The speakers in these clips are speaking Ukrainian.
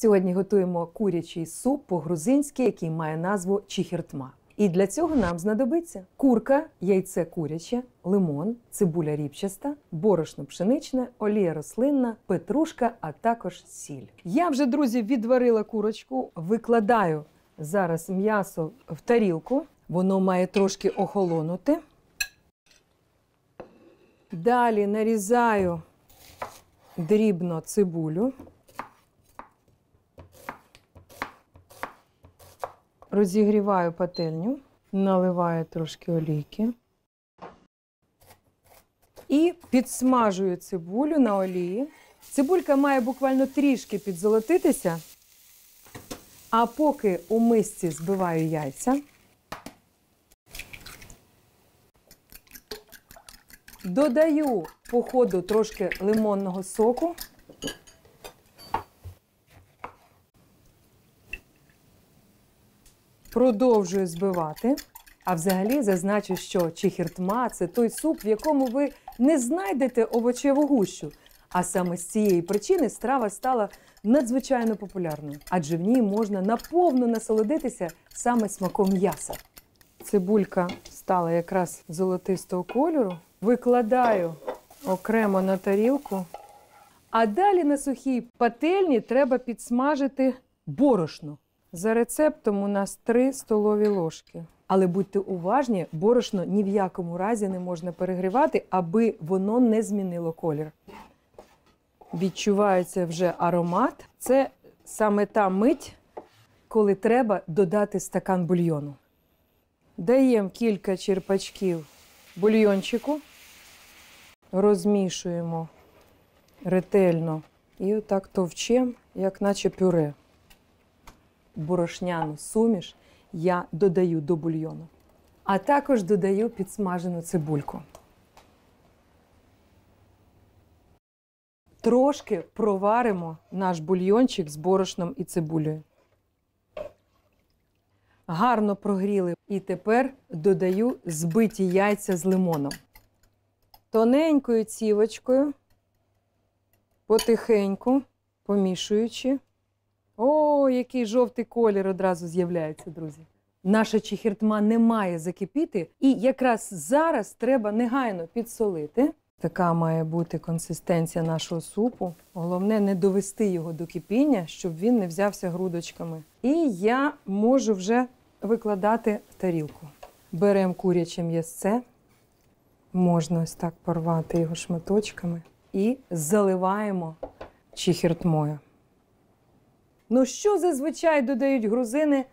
Сьогодні готуємо курячий суп по-грузинськи, який має назву чіхіртма. І для цього нам знадобиться курка, яйце куряче, лимон, цибуля ріпчаста, борошно пшеничне, олія рослинна, петрушка, а також сіль. Я вже, друзі, відварила курочку, викладаю зараз м'ясо в тарілку. Воно має трошки охолонути. Далі нарізаю дрібно цибулю. Розігріваю пательню, наливаю трошки олійки. І підсмажую цибулю на олії. Цибулька має буквально трішки підзолотитися. А поки у мисці збиваю яйця, додаю по ходу трошки лимонного соку. Продовжую збивати. А взагалі зазначу, що чехіртма це той суп, в якому ви не знайдете овочеву гущу. А саме з цієї причини страва стала надзвичайно популярною, адже в ній можна наповно насолодитися саме смаком м'яса. Цибулька стала якраз золотистого кольору. Викладаю окремо на тарілку. А далі на сухій пательні треба підсмажити борошно. За рецептом у нас 3 столові ложки. Але будьте уважні, борошно ні в якому разі не можна перегрівати, аби воно не змінило колір. Відчувається вже аромат. Це саме та мить, коли треба додати стакан бульйону. Даємо кілька черпачків бульйончику, розмішуємо ретельно і отак товчемо, як наче пюре. Борошняну суміш я додаю до бульйону, а також додаю підсмажену цибульку. Трошки проваримо наш бульйончик з борошном і цибулею. Гарно прогріли. І тепер додаю збиті яйця з лимоном. Тоненькою цівочкою, потихеньку, помішуючи. О, який жовтий колір одразу з'являється, друзі. Наша чехіртма не має закипіти, і якраз зараз треба негайно підсолити. Така має бути консистенція нашого супу. Головне не довести його до кипіння, щоб він не взявся грудочками. І я можу вже викладати в тарілку. Беремо куряче м'ясце, можна ось так порвати його шматочками і заливаємо чехіртмою. Ну, що зазвичай додають грузини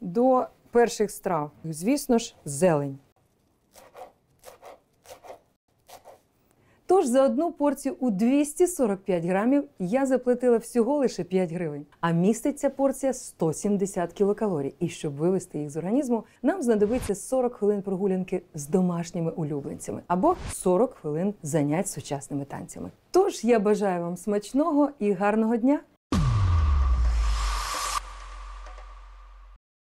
до перших страв? Звісно ж, зелень. Тож за одну порцію у 245 грамів я заплатила всього лише 5 гривень. А міститься порція 170 кілокалорій. І щоб вивести їх з організму, нам знадобиться 40 хвилин прогулянки з домашніми улюбленцями або 40 хвилин занять сучасними танцями. Тож я бажаю вам смачного і гарного дня!